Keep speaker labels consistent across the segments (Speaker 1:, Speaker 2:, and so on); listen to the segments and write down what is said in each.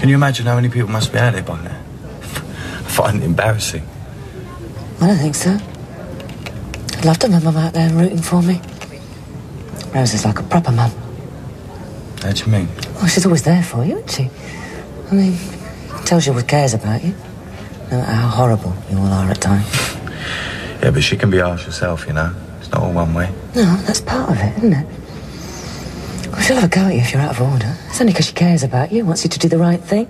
Speaker 1: Can you imagine how many people must be out there by now? I find it embarrassing.
Speaker 2: I don't think so. I'd love to have my mum out there rooting for me. Rosa is like a proper mum.
Speaker 1: How do you mean?
Speaker 2: Well, she's always there for you, isn't she? I mean, tells you what cares about you. No matter how horrible you all are at times.
Speaker 1: Yeah, but she can be harsh herself, you know. It's not all one way.
Speaker 2: No, that's part of it, isn't it? She'll have a go at you if you're out of order. It's only because she cares about you, wants you to do the right thing.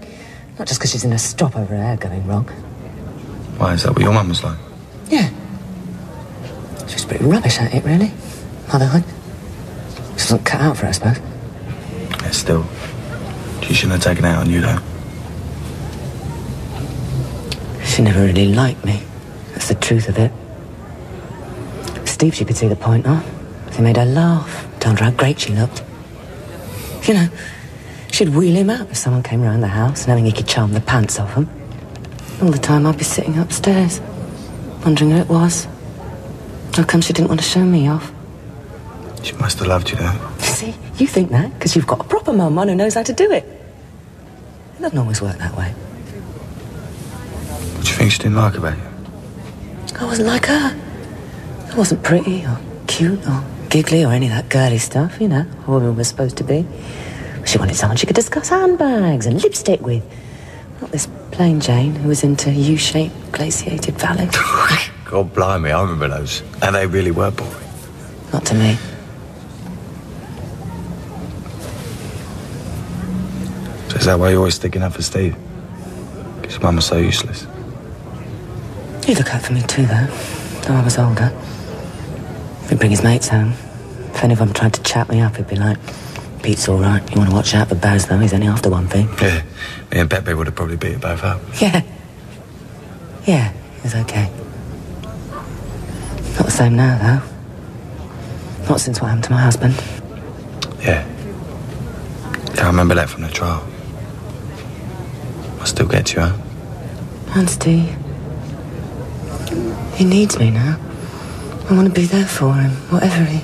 Speaker 2: Not just because she's in a stop over her hair going wrong.
Speaker 1: Why, is that what your mum was like?
Speaker 2: Yeah. She's pretty rubbish at it, really. Motherhood. She doesn't cut out for it, I suppose.
Speaker 1: Yeah, still. She shouldn't have taken it out on you, though.
Speaker 2: She never really liked me. That's the truth of it. Steve, she could see the point of. He made her laugh, told her how great she looked. You know, she'd wheel him out if someone came round the house, knowing he could charm the pants off them. All the time I'd be sitting upstairs, wondering who it was. How come she didn't want to show me off?
Speaker 1: She must have loved you, though.
Speaker 2: See, you think that because you've got a proper mum, one who knows how to do it. It doesn't always work that way.
Speaker 1: What do you think she didn't like about you?
Speaker 2: I wasn't like her. I wasn't pretty or cute or giggly or any of that girly stuff, you know, a woman was supposed to be. She wanted someone she could discuss handbags and lipstick with. Not this plain Jane who was into U-shaped glaciated valleys.
Speaker 1: God blimey, I remember those. And they really were boring.
Speaker 2: Not to me.
Speaker 1: So is that why you're always sticking up for Steve? Because mum was so useless.
Speaker 2: He'd look out for me too, though. Though I was older. He'd bring his mates home. If any of them tried to chat me up, he'd be like, Pete's all right. You want to watch out for Baz, though. He's only after one thing.
Speaker 1: Yeah, me and Beppe would have probably beat it both up.
Speaker 2: Yeah. Yeah, he was okay. Not the same now, though. Not since what happened to my husband.
Speaker 1: Yeah. Yeah, I remember that from the trial. I still get you, huh?
Speaker 2: And Steve. He needs me now. I want to be there for him, whatever he.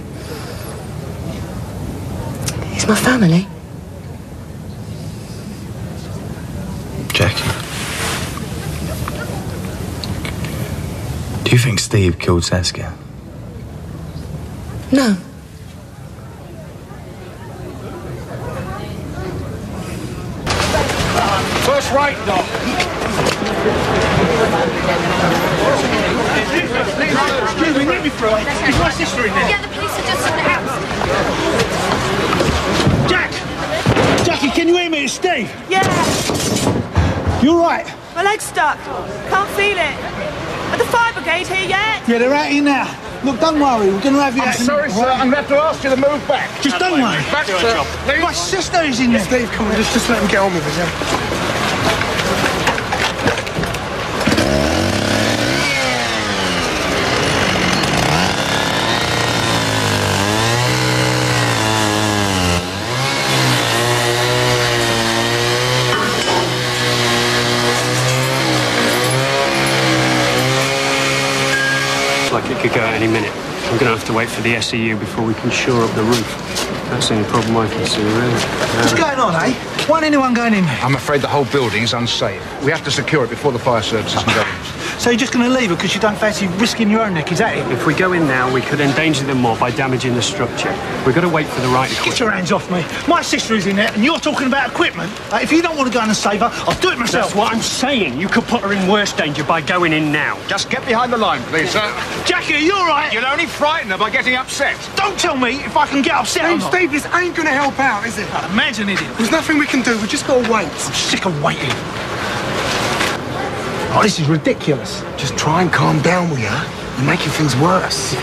Speaker 2: He's my family.
Speaker 1: Jackie. Do you think Steve killed Saskia?
Speaker 2: No.
Speaker 3: First right, Doc. Excuse me, let me through. Is my sister in there?
Speaker 4: Yeah, the police are just in the house.
Speaker 3: Jack! Jackie, can you hear me? It's Steve.
Speaker 5: Yeah,
Speaker 3: You're right.
Speaker 5: my leg's stuck. Can't feel it. Are the fire brigade here yet?
Speaker 3: Yeah, they're out here now. Look, don't worry. We're going to have you
Speaker 6: I'm sorry, sir. I'm going to have to ask you to move back.
Speaker 3: Just don't worry.
Speaker 6: Back, sir. Please.
Speaker 3: My sister is in there.
Speaker 6: Steve, come on. Just, just let him get on with it, yeah?
Speaker 7: Like it could go at any minute. I'm going to have to wait for the SEU before we can shore up the roof. That's the only problem I can see, really.
Speaker 3: What's going on, eh? Why ain't anyone going in there?
Speaker 6: I'm afraid the whole building is unsafe. We have to secure it before the fire services can go in.
Speaker 3: So you're just going to leave her because you don't fancy risking your own neck, is that it?
Speaker 7: If we go in now, we could endanger them more by damaging the structure. We've got to wait for the right
Speaker 3: Get
Speaker 7: equipment.
Speaker 3: your hands off me. My sister is in there and you're talking about equipment. Uh, if you don't want to go in and save her, I'll do it myself.
Speaker 7: That's what I'm saying. You could put her in worse danger by going in now.
Speaker 6: Just get behind the line, please, sir.
Speaker 3: Jackie, are you all right?
Speaker 6: You'll only frighten her by getting upset.
Speaker 3: Don't tell me if I can get upset or not.
Speaker 8: Steve, this ain't gonna help out, is it?
Speaker 3: I'd imagine it is.
Speaker 8: There's nothing we can do. We just gotta wait.
Speaker 3: I'm sick of waiting. Oh, this is ridiculous.
Speaker 8: Just try and calm down, will ya? You're making things worse.